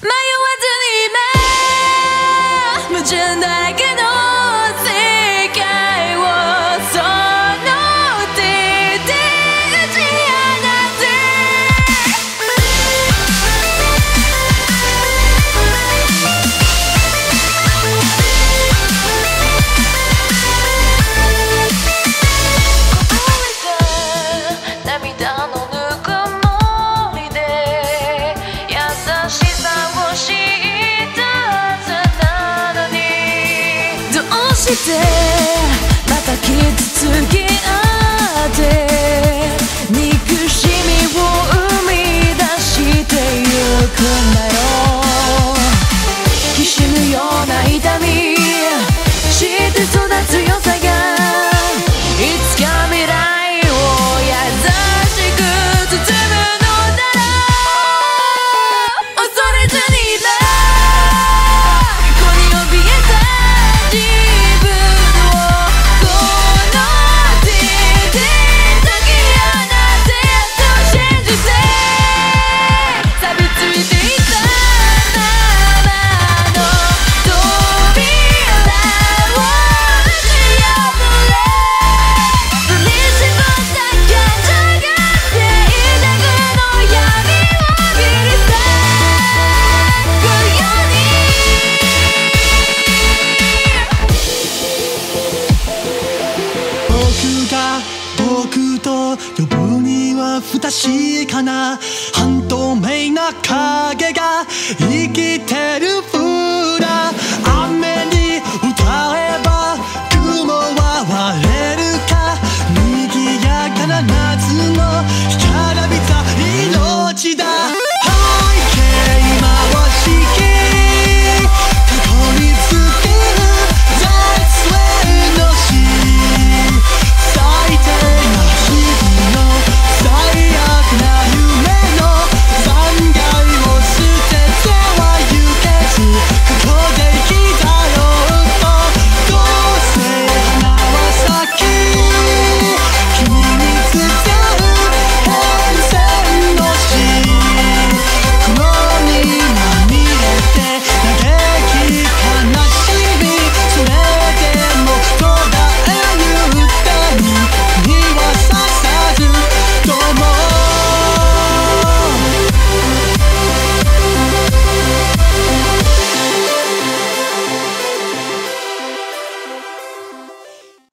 迷わずに今無純だらけしてまた傷つきが僕と呼ぶには不確かな半透明な影が生きてる